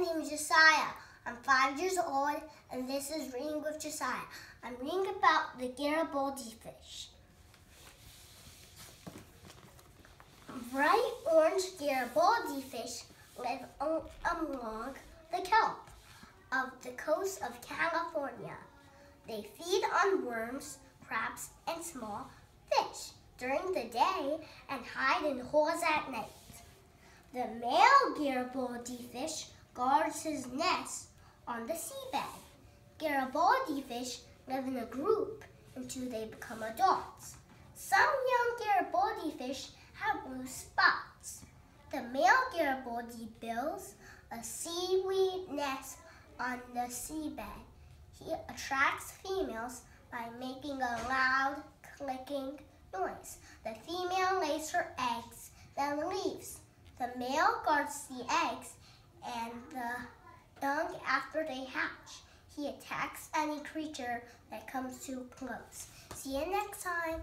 name is Josiah. I'm five years old, and this is Reading with Josiah. I'm reading about the Garibaldi fish. Bright orange Garibaldi fish live along the kelp of the coast of California. They feed on worms, crabs, and small fish during the day and hide in holes at night. The male Garibaldi fish guards his nest on the seabed. Garibaldi fish live in a group until they become adults. Some young Garibaldi fish have blue spots. The male Garibaldi builds a seaweed nest on the seabed. He attracts females by making a loud clicking noise. The female lays her eggs, then leaves. The male guards the eggs after they hatch. He attacks any creature that comes too close. See you next time.